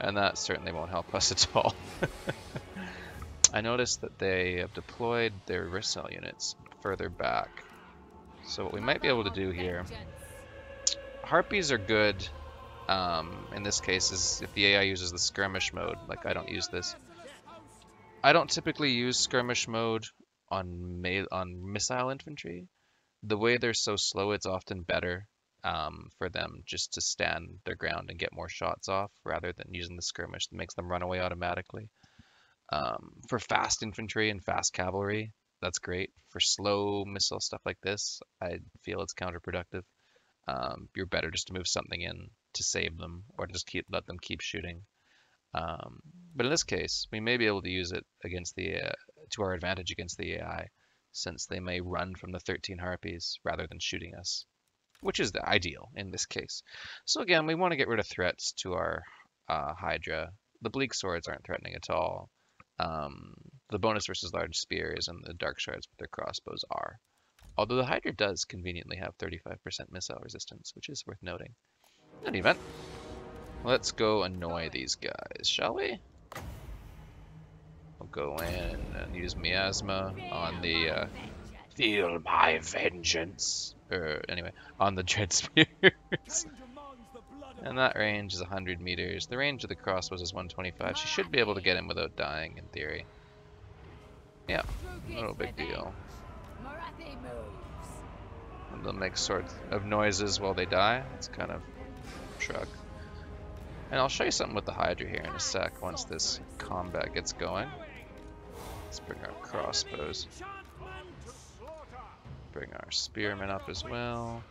And that certainly won't help us at all. I noticed that they have deployed their wrist cell units further back. So what we might be able to do here Harpies are good um, in this case is if the AI uses the skirmish mode, like I don't use this. I don't typically use skirmish mode on on missile infantry. The way they're so slow, it's often better um, for them just to stand their ground and get more shots off rather than using the skirmish that makes them run away automatically. Um, for fast infantry and fast cavalry, that's great. For slow missile stuff like this, I feel it's counterproductive. Um, you're better just to move something in to save them or just keep let them keep shooting. Um, but in this case, we may be able to use it against the uh, to our advantage against the AI since they may run from the 13 harpies rather than shooting us, which is the ideal in this case. So again, we want to get rid of threats to our uh, Hydra. The bleak swords aren't threatening at all. Um, the bonus versus large spears and the dark shards with their crossbows are. Although the Hydra does conveniently have 35% missile resistance, which is worth noting. In any event, let's go annoy these guys, shall we? We'll go in and use miasma on the uh, feel my vengeance. Or anyway, on the dread spears. and that range is 100 meters. The range of the crossbows is 125. She should be able to get him without dying, in theory. Yeah, no big deal. And they'll make sort of noises while they die. It's kind of shrug. And I'll show you something with the Hydra here in a sec once this combat gets going. Let's bring our crossbows. Bring our spearmen up as well.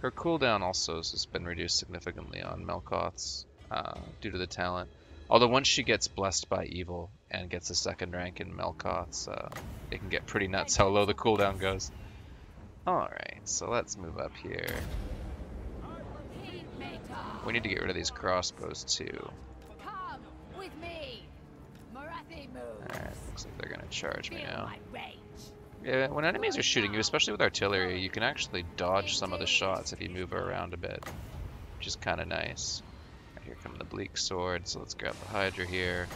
Her cooldown also has been reduced significantly on Melkoth's uh, due to the talent. Although once she gets blessed by evil and gets a second rank in Melkoth's, uh, it can get pretty nuts how low the cooldown goes. Alright, so let's move up here. We need to get rid of these crossbows too. Come with me. Morathi moves. Alright, looks like they're gonna charge me now. Yeah, when enemies are shooting you, especially with artillery, you can actually dodge some of the shots if you move around a bit, which is kind of nice. Right, here come the bleak swords, so let's grab the Hydra here.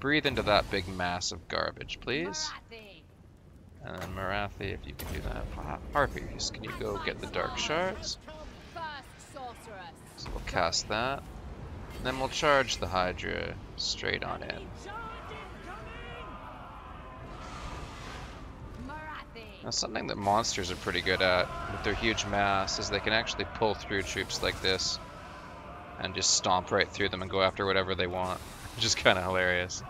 Breathe into that big mass of garbage, please. And then Morathi, if you can do that. Ha- Harpies, can you go get the dark shards? So we'll cast that. And then we'll charge the Hydra straight on in. Now, something that monsters are pretty good at with their huge mass is they can actually pull through troops like this and just stomp right through them and go after whatever they want, which is kind of hilarious.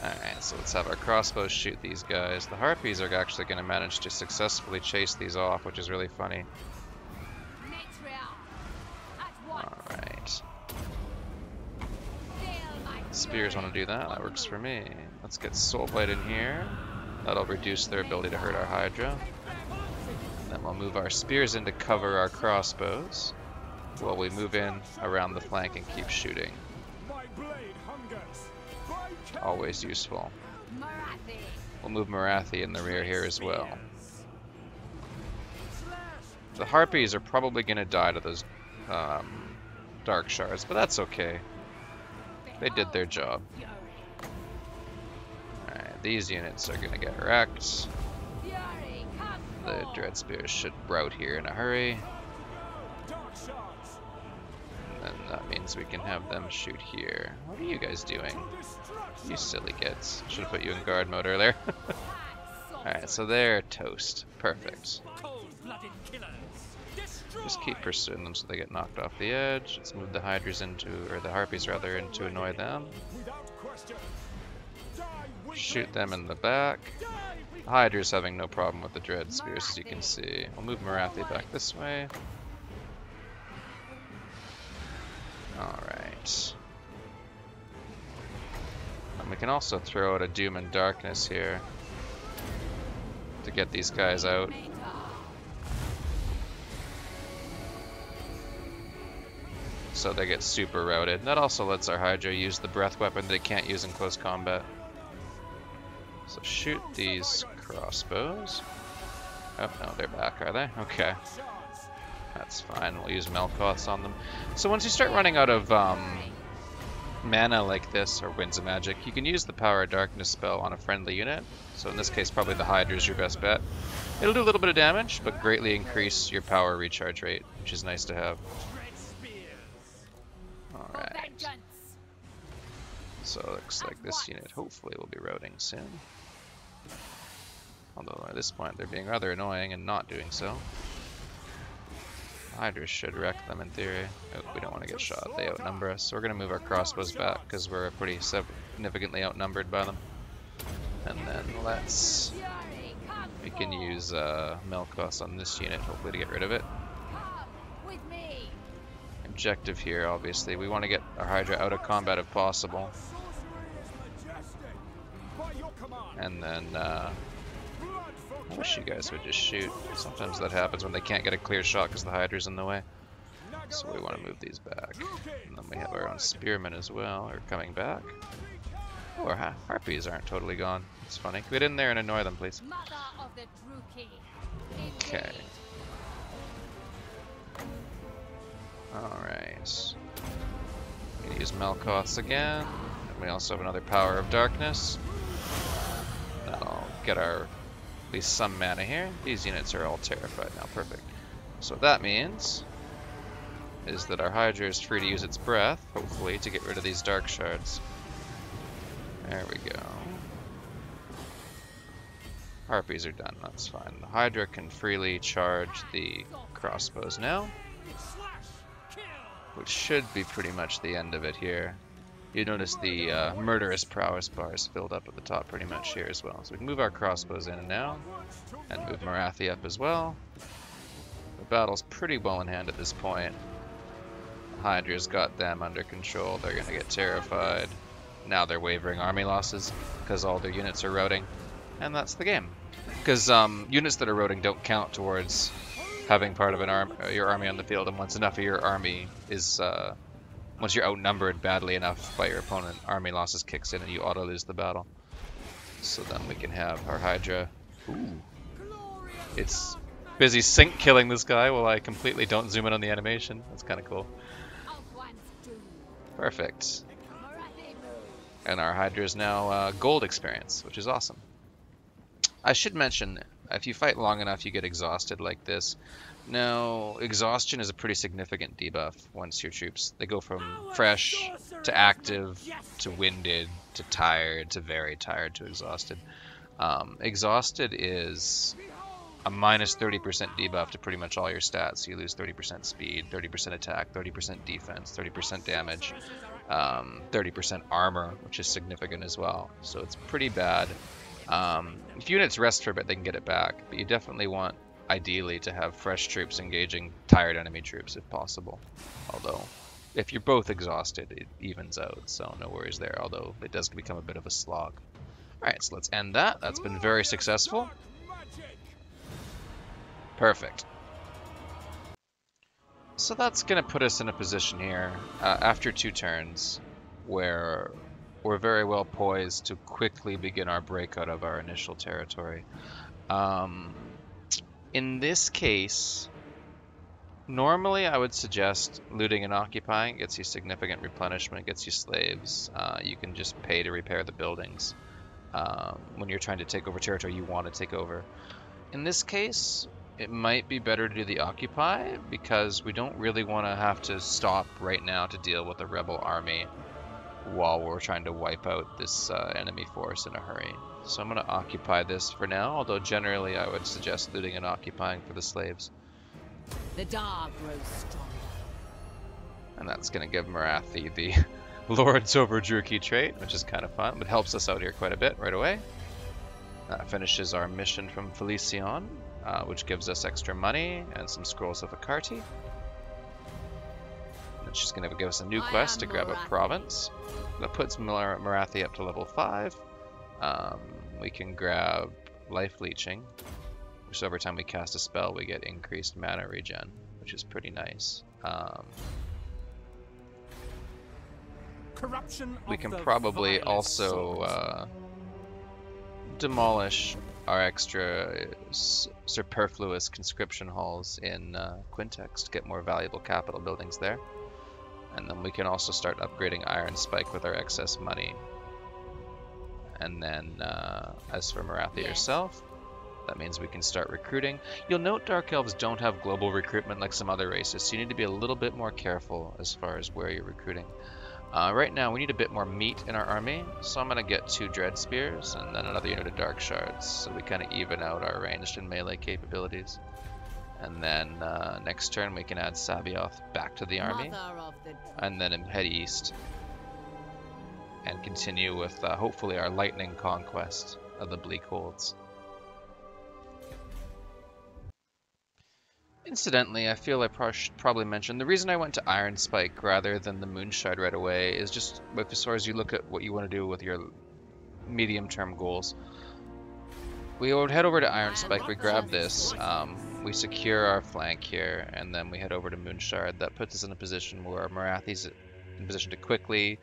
Alright, so let's have our crossbows shoot these guys. The Harpies are actually going to manage to successfully chase these off, which is really funny. Matriarch. At once. Alright, spears want to do that, that works for me. Let's get Soul Blight in here. That'll reduce their ability to hurt our Hydra. Then we'll move our spears in to cover our crossbows while we move in around the flank and keep shooting. Always useful. We'll move Morathi in the rear here as well. The Harpies are probably going to die to those um, Dark Shards, but that's okay. They did their job. These units are to get wrecked. The. Dread should rout here in a hurry. And that means we can have them shoot here. What are you guys doing? You silly kids. Should have put you in guard mode earlier. Alright, so they're toast. Perfect. Just keep pursuing them so they get knocked off the edge. Let's move the Hydras into, or the Harpies rather, into annoy them. Shoot them in the back. Hydra's having no problem with the Dread Spears, as you can see. We'll move Morathi back this way. Alright. And we can also throw out a Doom and Darkness here to get these guys out. So they get super routed. That also lets our Hydra use the breath weapon they can't use in close combat. So shoot these crossbows. Oh, no, they're back, are they? Okay, that's fine. We'll use Melkoths on them. So once you start running out of um, mana like this, or Winds of Magic, you can use the Power of Darkness spell on a friendly unit. So in this case, probably the Hydra is your best bet. It'll do a little bit of damage, but greatly increase your power recharge rate, which is nice to have. Alright. So it looks like this unit hopefully will be routing soon. Although at this point they're being rather annoying and not doing so. Hydra should wreck them in theory. Oh, we don't want to get shot. They outnumber us. So we're going to move our crossbows back because we're pretty significantly outnumbered by them. And then let's... We can use uh, Melkos on this unit hopefully to get rid of it. Objective here obviously. We want to get our Hydra out of combat if possible. And then, uh, I wish you guys would just shoot. Sometimes that happens when they can't get a clear shot because the Hydra's in the way. So we want to move these back. And then we have our own Spearmen as well, are coming back. Oh, our ha Harpies aren't totally gone. It's funny. Get in there and annoy them, please. Okay. Alright. We use Melkoths again. And we also have another Power of Darkness. That'll get our at least some mana here. These units are all terrified now. Perfect. So what that means is that our Hydra is free to use its breath, hopefully, to get rid of these Dark Shards. There we go. Harpies are done, that's fine. The Hydra can freely charge the crossbows now which should be pretty much the end of it here. You notice the uh, murderous prowess bars filled up at the top pretty much here as well. So we can move our crossbows in and now, and move Morathi up as well. The battle's pretty well in hand at this point. Hydra's got them under control. They're gonna get terrified. Now they're wavering army losses because all their units are routing, and that's the game. Because um, units that are routing don't count towards having part of an arm, uh, your army on the field, and once enough of your army is, uh, once you're outnumbered badly enough by your opponent, army losses kicks in and you auto lose the battle. So then we can have our Hydra. Ooh. It's busy sync killing this guy while I completely don't zoom in on the animation. That's kind of cool. Perfect. And our Hydra is now uh, gold experience, which is awesome. I should mention, if you fight long enough, you get exhausted like this. Now, exhaustion is a pretty significant debuff once your troops, they go from fresh to active to winded to tired to very tired to exhausted. Um, exhausted is a minus 30% debuff to pretty much all your stats. You lose 30% speed, 30% attack, 30% defense, 30% damage, um, 30% armor, which is significant as well. So it's pretty bad. Um, if units rest for a bit, they can get it back, but you definitely want, ideally, to have fresh troops engaging tired enemy troops if possible. Although, if you're both exhausted, it evens out, so no worries there, although it does become a bit of a slog. Alright, so let's end that. That's been very successful. Perfect. So that's going to put us in a position here, uh, after two turns, where we're very well poised to quickly begin our breakout of our initial territory. Um, in this case, normally I would suggest looting and occupying. Gets you significant replenishment, gets you slaves. Uh, you can just pay to repair the buildings. Um, when you're trying to take over territory you want to take over. In this case, it might be better to do the occupy because we don't really want to have to stop right now to deal with a rebel army while we're trying to wipe out this uh, enemy force in a hurry. So I'm going to occupy this for now, although generally I would suggest looting and occupying for the slaves. The dog grows stronger. And that's going to give Morathi the Lords over Druchii trait, which is kind of fun, but helps us out here quite a bit right away. That finishes our mission from Felicion, uh, which gives us extra money and some scrolls of Hekarti. And she's going to give us a new quest to am grab a province. That puts Mar- Morathi up to level 5. Um, we can grab Life Leeching, which every time we cast a spell we get increased mana regen, which is pretty nice. Um, Corruption we can probably also uh, demolish our extra superfluous conscription halls in uh, Quintex to get more valuable capital buildings there. And then we can also start upgrading Iron Spike with our excess money. And then, uh, as for Morathi Yes. herself, that means we can start recruiting. You'll note Dark Elves don't have global recruitment like some other races, so you need to be a little bit more careful as far as where you're recruiting. Uh, right now, we need a bit more meat in our army, so I'm going to get two Dread Spears and then another unit of Dark Shards, so we kind of even out our ranged and melee capabilities. And then uh, next turn, we can add Sabioth back to the army, the and then head east and continue with uh, hopefully our lightning conquest of the Bleak Holds. Incidentally, I feel I pro- should probably mention the reason I went to Iron Spike rather than the Moonshard right away is just as far as you look at what you want to do with your medium-term goals. We would head over to Iron Spike, we grab this, um, we secure our flank here, and then we head over to Moonshard. That puts us in a position where Morathi's in position to quickly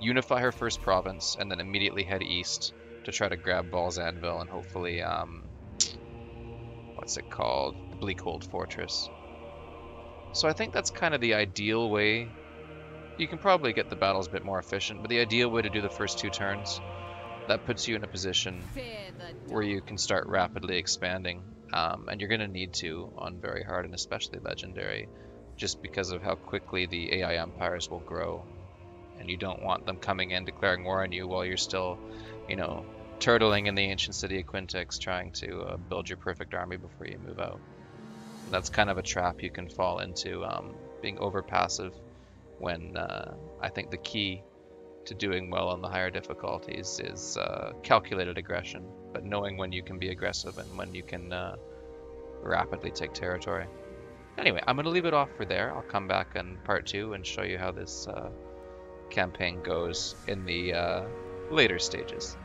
unify her first province, and then immediately head east to try to grab Vaul's Anvil and hopefully, um, what's it called? The Bleakhold Fortress. So I think that's kind of the ideal way. You can probably get the battles a bit more efficient, but the ideal way to do the first two turns, that puts you in a position where you can start rapidly expanding. Um, and you're going to need to on very hard and especially legendary, just because of how quickly the AI empires will grow. And you don't want them coming in declaring war on you while you're still, you know, turtling in the ancient city of Quintex trying to uh, build your perfect army before you move out. That's kind of a trap you can fall into, um, being over passive when uh, I think the key to doing well on the higher difficulties is uh, calculated aggression, but knowing when you can be aggressive and when you can uh, rapidly take territory. Anyway, I'm going to leave it off for there. I'll come back in part two and show you how this uh, campaign goes in the uh, later stages.